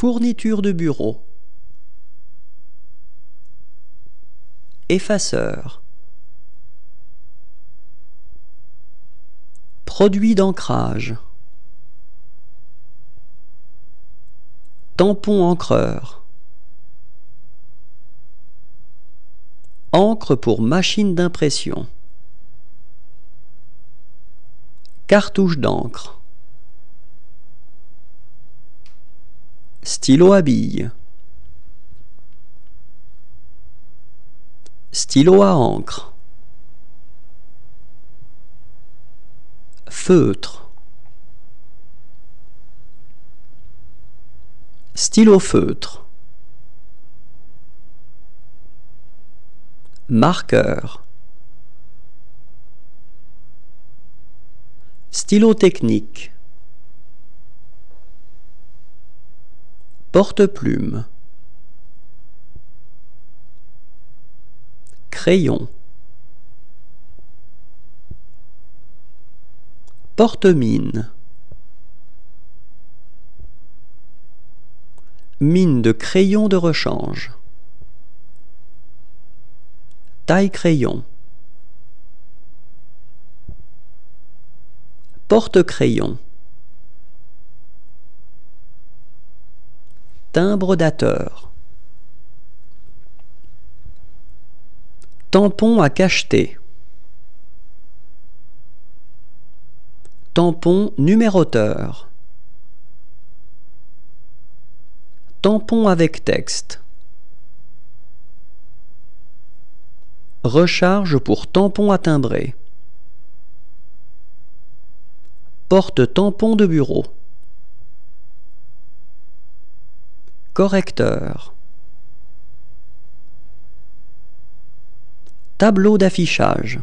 Fourniture de bureau. Effaceur. Produit d'ancrage. Tampon encreur. Encre pour machine d'impression. Cartouche d'encre. Stylo à billes. Stylo à encre. Feutre. Stylo feutre. Marqueur. Stylo technique. Porte-plume. Crayon. Porte-mine. Mine de crayon de rechange. Taille-crayon. Porte-crayon. Timbre dateur. Tampon à cacheter. Tampon numéroteur. Tampon avec texte. Recharge pour tampon à timbrer. Porte-tampon de bureau. Correcteur. Tableau d'affichage.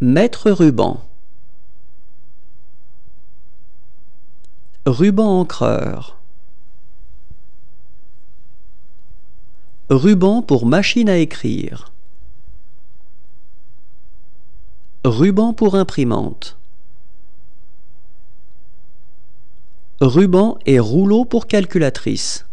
Mètre ruban. Ruban encreur. Ruban pour machine à écrire. Ruban pour imprimante. Ruban et rouleau pour calculatrice.